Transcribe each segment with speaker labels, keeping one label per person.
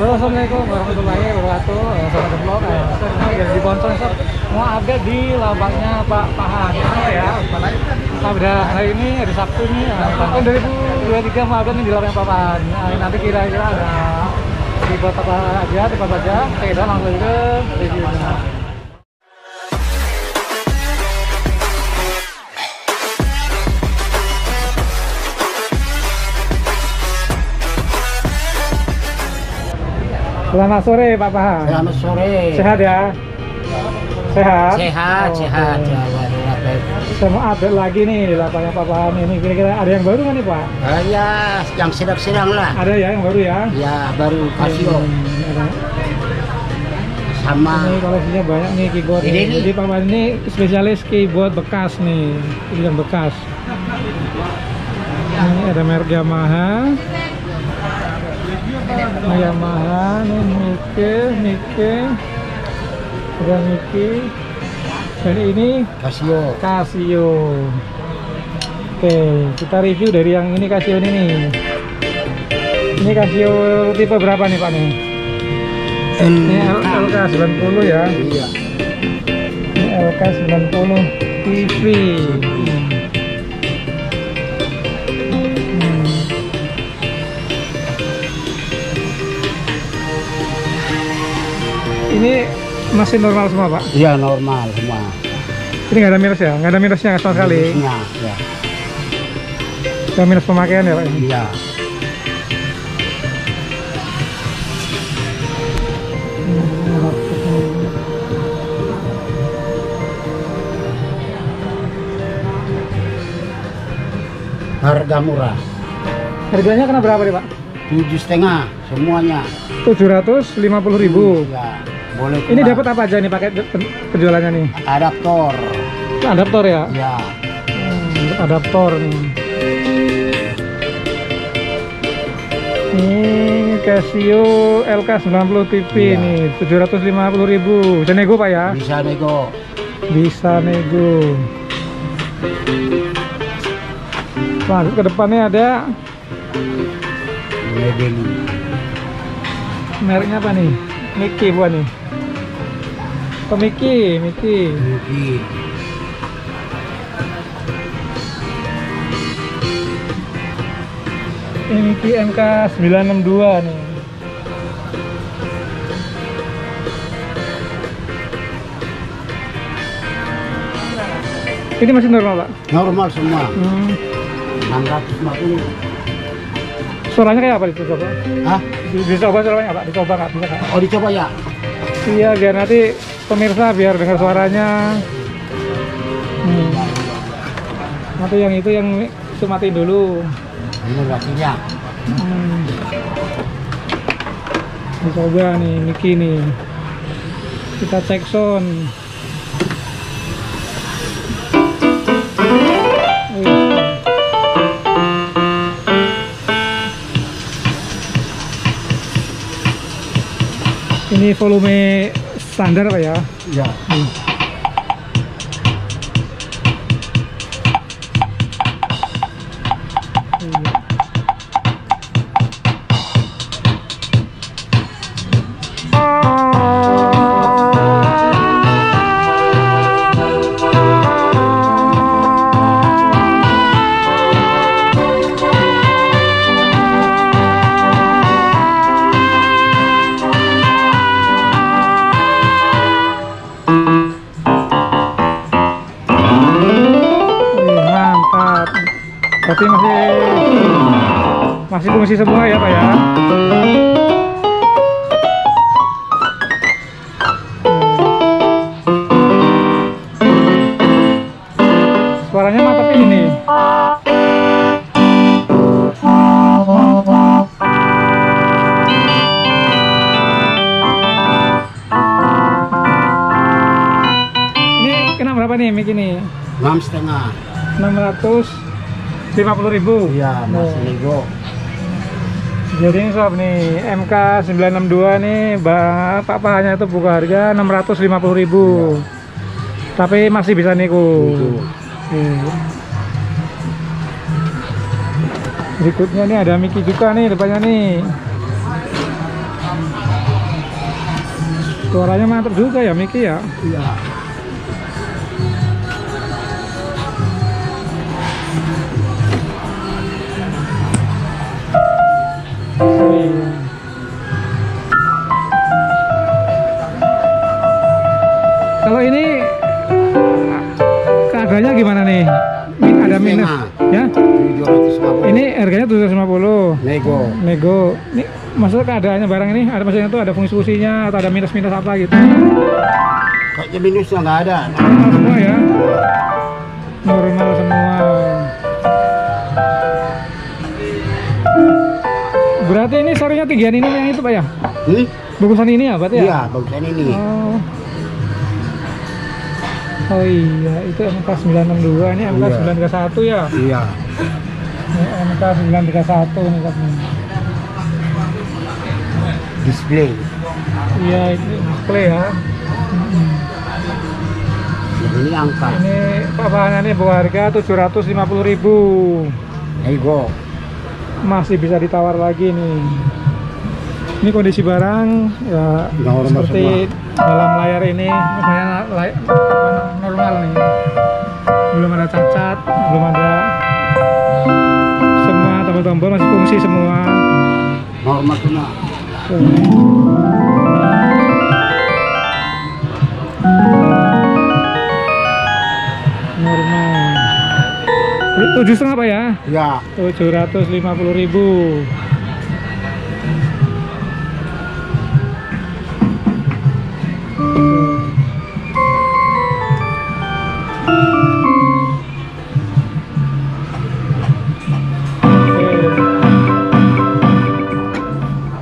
Speaker 1: Halo, Assalamualaikum warahmatullahi wabarakatuh. Sahabat vlog, saya di Boncong Shop. Mau di labaknya Pak Pahan. Ya? Sabda hari ini hari Sabtu nih, eh, tahun 2023 mau ada nih di labaknya Pak Pahan. Nah, nanti kira-kira ada di apa aja, tempat aja. Kita langsung ke reviewnya. Selamat sore Pak Pahan.
Speaker 2: Selamat sore.
Speaker 1: Sehat ya? Sehat?
Speaker 2: Sehat,
Speaker 1: Oh,
Speaker 2: sehat.
Speaker 1: oke.
Speaker 2: Ya, baik.
Speaker 1: Mau update lagi nih di lapaknya Pak Pahan ini. Kira-kira ada yang baru nggak nih Pak?
Speaker 2: Ah, ya, yang sedang-sedang lah.
Speaker 1: Ada ya yang baru ya?
Speaker 2: Ya, baru Casio
Speaker 1: Hmm,
Speaker 2: sama
Speaker 1: Ini koleksinya banyak nih keyboard.
Speaker 2: Ini
Speaker 1: nih.
Speaker 2: nih.
Speaker 1: Jadi Pak Pahan ini spesialis keyboard bekas nih, yang bekas. Ini ada merek Yamaha. Yamaha, nih Nike, Nike, ada Nike. Dan ini
Speaker 2: Casio.
Speaker 1: Casio. Oke, kita review dari yang ini Casio ini nih. Ini Casio tipe berapa nih Pak nih? Ini LK 90 ya.
Speaker 2: Iya.
Speaker 1: Ini LK 90 TV. Ini masih normal semua Pak?
Speaker 2: Iya, normal semua.
Speaker 1: Ini nggak ada minus ya? Nggak ada minusnya sama sekali?
Speaker 2: Minusnya, Ya.
Speaker 1: Nggak minus pemakaian ya Pak?
Speaker 2: Iya. Harga murah.
Speaker 1: Harganya kena berapa nih Pak?
Speaker 2: Tujuh setengah semuanya.
Speaker 1: 750 ribu.
Speaker 2: Ya, boleh.
Speaker 1: Ini
Speaker 2: kurang.
Speaker 1: dapat apa aja nih pakai pen- penjualannya nih?
Speaker 2: adaptor.
Speaker 1: Adaptor ya?
Speaker 2: Ya.
Speaker 1: Hmm, adaptor nih. Ini Casio LK90 TV nih 750 ribu. Bisa nego Pak ya?
Speaker 2: Bisa nego.
Speaker 1: Bisa nego. Lanjut ke depannya ada
Speaker 2: Medeli.
Speaker 1: mereknya apa nih? Mickey bukan nih? Oh Mickey, Mickey.
Speaker 2: Mungkin.
Speaker 1: Ini Mickey MK962 nih. Ini masih normal, Pak?
Speaker 2: Normal semua.
Speaker 1: Hmm.
Speaker 2: 650.
Speaker 1: Suaranya kayak apa dicoba?
Speaker 2: Hah?
Speaker 1: Di- Dicoba suaranya Pak? Dicoba nggak? Bisa nggak?
Speaker 2: Oh dicoba ya?
Speaker 1: Iya, biar nanti pemirsa biar dengar suaranya. Hmm. Nanti yang itu yang itu matiin dulu.
Speaker 2: Ini rakinya.
Speaker 1: Hmm. Dicoba nih, Miki nih. Kita cek sound. Ini volume standar pak ya?
Speaker 2: Ya.
Speaker 1: Hmm. Iya. Berarti masih masih fungsi semua ya, Pak ya. Hmm. Suaranya mantap ini. Ini kena berapa nih mic ini?
Speaker 2: Enam setengah.
Speaker 1: 650 ribu
Speaker 2: Iya masih nego.
Speaker 1: jadi ini sob nih MK 962 nih Bapak hanya itu buka harga 650 ribu tapi masih bisa nego
Speaker 2: Nego.
Speaker 1: Iya. berikutnya nih ada Miki juga nih depannya nih Suaranya mantap juga ya Miki ya.
Speaker 2: Iya.
Speaker 1: Iya. Keadaannya gimana nih? Ini ada minus ya?
Speaker 2: 750.
Speaker 1: Ini harganya 750.
Speaker 2: nego.
Speaker 1: Nego. Ini maksudnya keadaannya barang ini ada maksudnya itu ada fungsi-fungsinya atau ada minus-minus apa gitu?
Speaker 2: Kayaknya minusnya nggak ada.
Speaker 1: Normal semua ya. Normal semua. Berarti ini sorenya tiga ini yang itu pak ya?
Speaker 2: Hmm?
Speaker 1: Bagusan ini ya berarti ya?
Speaker 2: Iya, bagusan ini.
Speaker 1: Oh. Oh iya, itu MK962 ini MK931 ya.
Speaker 2: Iya.
Speaker 1: Ini MK931 ini katanya.
Speaker 2: Display.
Speaker 1: Iya, itu display ya.
Speaker 2: Jadi ini angka.
Speaker 1: Ini Pak ini berharga 750.000.
Speaker 2: Nego.
Speaker 1: Masih bisa ditawar lagi nih. Ini kondisi barang ya seperti dalam layar ini misalnya lay- normal nih. Belum ada cacat, belum ada semua tombol-tombol masih fungsi semua.
Speaker 2: Normal semua.
Speaker 1: Normal. Tujuh setengah apa ya?
Speaker 2: Iya.
Speaker 1: Tujuh ratus lima puluh ribu.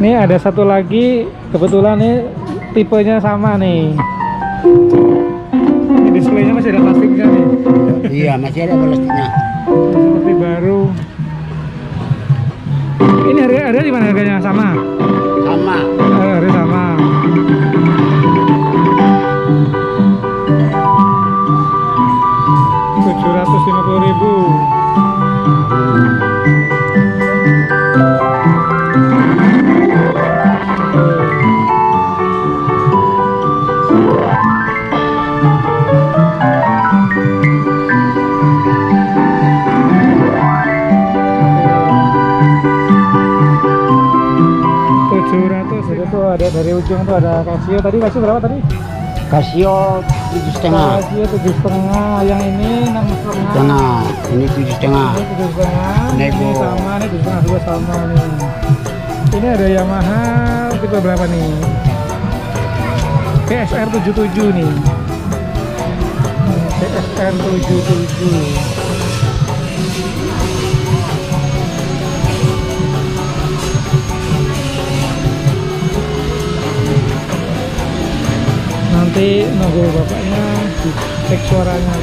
Speaker 1: Ini ada satu lagi kebetulan nih tipenya sama nih. Ini displaynya masih ada plastiknya nih.
Speaker 2: Iya, masih ada plastiknya.
Speaker 1: seperti baru ini harga harga di mana harganya sama
Speaker 2: Sama.
Speaker 1: Eh, harga sama tujuh ratus lima puluh ribu. Tujuh ratus. Itu tuh ada dari ujung tuh ada Casio. Tadi Casio berapa tadi?
Speaker 2: Casio tujuh setengah.
Speaker 1: Tujuh setengah yang ini enam setengah
Speaker 2: Setengah. Ini tujuh setengah.
Speaker 1: ini tujuh setengah ini
Speaker 2: Nego.
Speaker 1: sama ini tujuh setengah juga sama nih ini ada Yamaha tipe berapa nih PSR 77 nih PSR 77 nanti nunggu bapaknya cek suaranya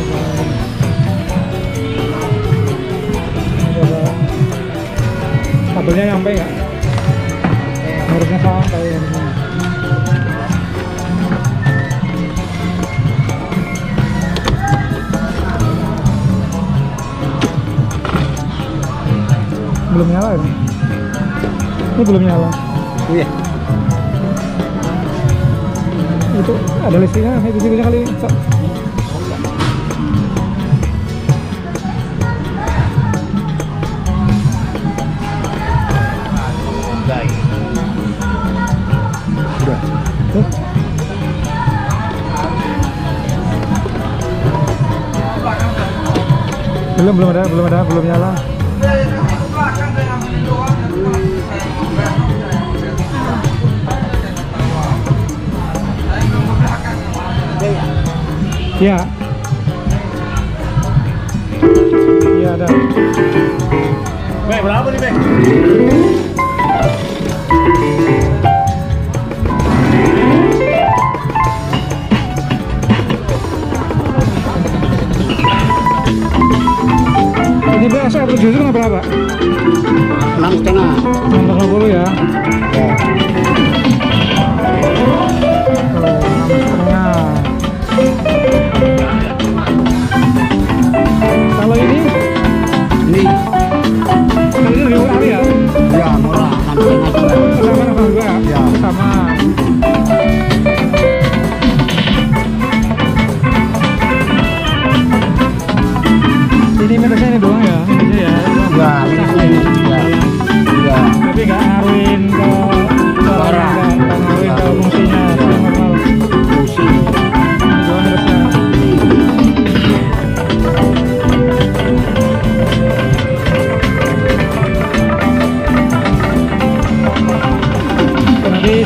Speaker 1: kabelnya nyampe nggak? Harusnya sampai harusnya. belum nyala ini? Ini belum nyala.
Speaker 2: Iya.
Speaker 1: Itu ada listriknya itu juga kali. Tuh. belum belum ada belum ada belum nyala ya iya ada
Speaker 2: Baik, berapa nih, Bek?
Speaker 1: ini BSR 7 itu kenapa berapa?
Speaker 2: Enam setengah.
Speaker 1: 650 ya
Speaker 2: Ya.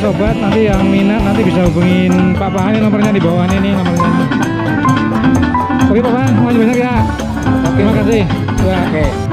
Speaker 1: Obat nanti yang minat nanti bisa hubungin Pak Pahan ini nomornya di bawah ini nomornya. Oke Pak Pahan makasih banyak ya. Terima kasih. Ya
Speaker 2: Oke.